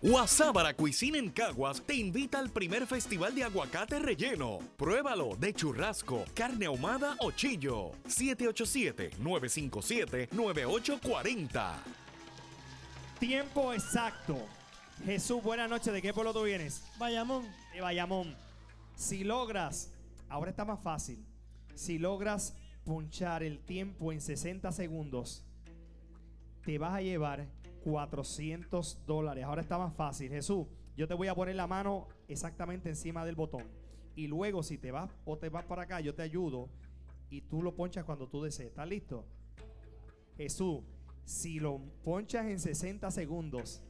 Guasábara Cuisine en Caguas te invita al primer festival de aguacate relleno. Pruébalo de churrasco, carne ahumada o chillo. 787-957-9840. Tiempo exacto. Jesús, buenas noches. ¿De qué pueblo tú vienes? Bayamón. De Bayamón. Si logras, ahora está más fácil. Si logras punchar el tiempo en 60 segundos, te vas a llevar 400 dólares. Ahora está más fácil. Jesús, yo te voy a poner la mano exactamente encima del botón. Y luego, si te vas o te vas para acá, yo te ayudo y tú lo ponchas cuando tú desees. ¿Estás listo? Jesús, si lo ponchas en 60 segundos,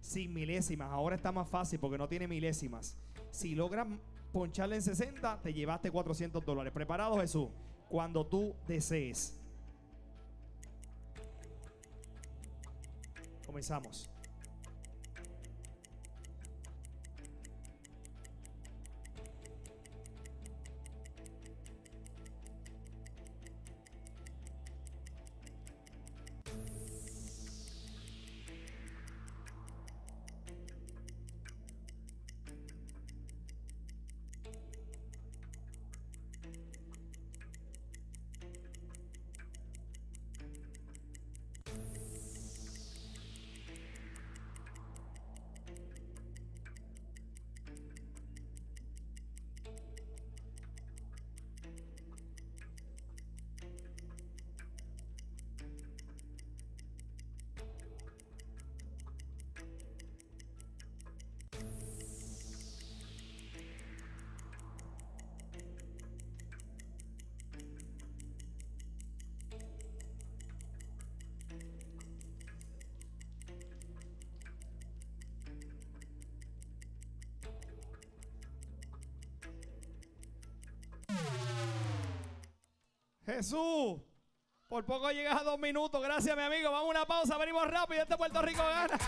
sin milésimas, ahora está más fácil porque no tiene milésimas. Si logras poncharle en 60, te llevaste 400 dólares. ¿Preparado, Jesús? Cuando tú desees. Comenzamos. Jesús, por poco llegas a dos minutos. Gracias, mi amigo. Vamos a una pausa, venimos rápido. Este Puerto Rico gana.